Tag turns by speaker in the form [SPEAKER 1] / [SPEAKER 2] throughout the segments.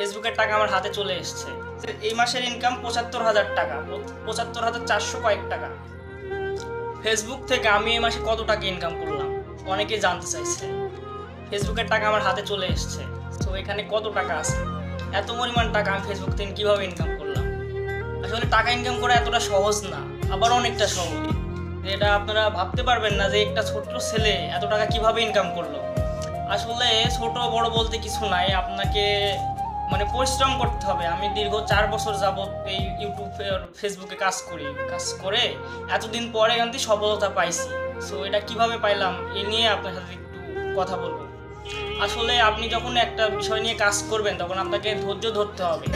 [SPEAKER 1] ফেসবুকের টাকা আমার হাতে চলে এসছে। এই মাসের ইনকাম পঁচাত্তর হাজার টাকা। পঁচাত্তর হাজার চারশো কয়েক টাকা। ফেসবুক থেকে আমি এই মাসে কত টাকা ইনকাম করলাম? অনেকে জানতে চাইছে। ফেসবুকের টাকা আমার হাতে চলে এসছে। তো এখানে কত টাকা আছে? এত পরিমাণ টাকা আমি ফেসবুক থেকে কীভাবে ইনকাম করলাম? আসলে টাকা ইনকাম করা এতটা সহজ না, আবার অনেকটা সহজ। এটা আপনারা ভাবতে পারবেন না যে একটা ছোট্ট ছেলে এত টাকা কীভাবে ইনকাম করল। আসলে ছোট বড় বলতে কিছু নাই, আপনাকে মানে পরিশ্রম করতে হবে। আমি দীর্ঘ চার বছর যাবত এই ইউটিউব ফেসবুকে কাজ করি। কাজ করে এতদিন পরে এখান থেকে সফলতা পাইছি। সো এটা কীভাবে পাইলাম, এ নিয়ে আপনার সাথে একটু কথা বলব। আসলে আপনি যখন একটা বিষয় নিয়ে কাজ করবেন, তখন আপনাকে ধৈর্য ধরতে হবে।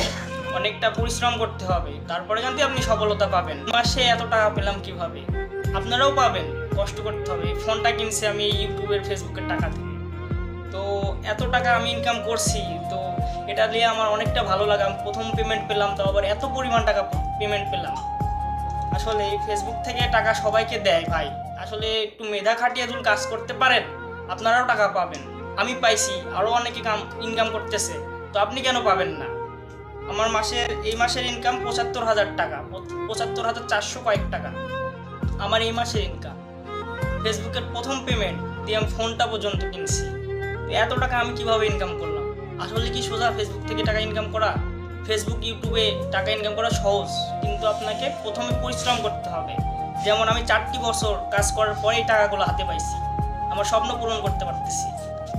[SPEAKER 1] অনেকটা পরিশ্রম করতে হবে। তারপরে কিন্তু আপনি সফলতা পাবেন। মাসে এত টাকা পেলাম কীভাবে? আপনারাও পাবেন, কষ্ট করতে হবে। ফোনটা কিনছি আমি ইউটিউবের ফেসবুকের টাকা থেকে। তো এত টাকা আমি ইনকাম করছি, তো এটা নিয়ে আমার অনেকটা ভালো লাগে। আমি প্রথম পেমেন্ট পেলাম তো আবার এত পরিমাণ টাকা পেমেন্ট পেলাম। আসলে ফেসবুক থেকে টাকা সবাইকে দেয় ভাই। আসলে একটু মেধা খাটিয়ে যদি কাজ করতে পারেন, আপনারাও টাকা পাবেন। আমি পাইছি আরও অনেকে কাম ইনকাম করতেছে। তো আপনি কেন পাবেন না? আমার মাসের এই মাসের ইনকাম পঁচাত্তর হাজার টাকা, পঁচাত্তর হাজার চারশো কয়েক টাকা। আমার এই মাসের ইনকাম ফেসবুকের প্রথম পেমেন্ট দিয়ে আমি ফোনটা পর্যন্ত কিনছি। তো এত টাকা আমি কীভাবে ইনকাম করলাম? আসলে কি সোজা ফেসবুক থেকে টাকা ইনকাম করা? ফেসবুক ইউটিউবে টাকা ইনকাম করা সহজ কিন্তু আপনাকে প্রথমে পরিশ্রম করতে হবে। যেমন আমি চারটি বছর কাজ করার পরেই টাকাগুলো হাতে পাইছি। আমার স্বপ্ন পূরণ করতে পারতেছি।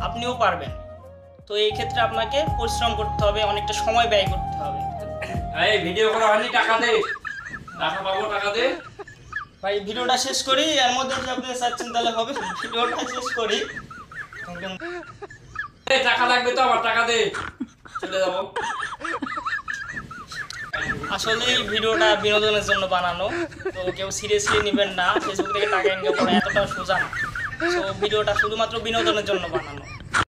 [SPEAKER 1] আপনিও পারবেন। তো এই ক্ষেত্রে আপনাকে পরিশ্রম করতে হবে অনেকটা সময় ব্যয় করতে হবে।
[SPEAKER 2] এই ভিডিও করা হয়নি টাকা দে। টাকা পাবো টাকা দে।
[SPEAKER 1] ভাই ভিডিওটা শেষ করি। এর মধ্যে যদি আপনি চাচ্ছেন তাহলে হবে। ভিডিওটা শেষ করি।
[SPEAKER 2] টাকা লাগবে তো আমার, টাকা দে। চলে যাব।
[SPEAKER 1] আসলে এই ভিডিওটা বিনোদনের জন্য বানানো। তো কেউ সিরিয়াসলি নেবেন না। ফেসবুক থেকে টাকা ইনকাম করা এতটা সোজা না। তো ভিডিওটা শুধুমাত্র বিনোদনের জন্য বানানো।